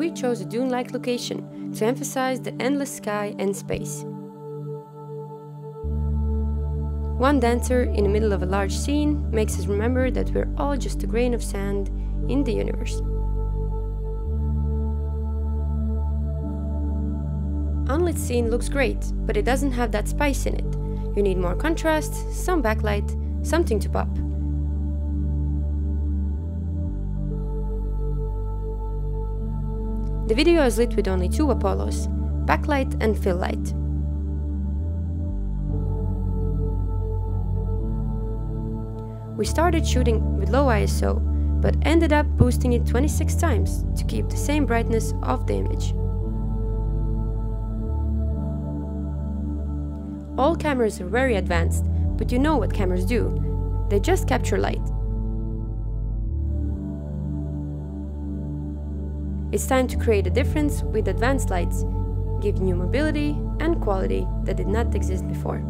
we chose a dune-like location to emphasize the endless sky and space. One dancer in the middle of a large scene makes us remember that we're all just a grain of sand in the universe. Unlit scene looks great, but it doesn't have that spice in it. You need more contrast, some backlight, something to pop. The video is lit with only two Apollos, backlight and fill light. We started shooting with low ISO, but ended up boosting it 26 times to keep the same brightness of the image. All cameras are very advanced, but you know what cameras do. They just capture light. It's time to create a difference with advanced lights, giving you mobility and quality that did not exist before.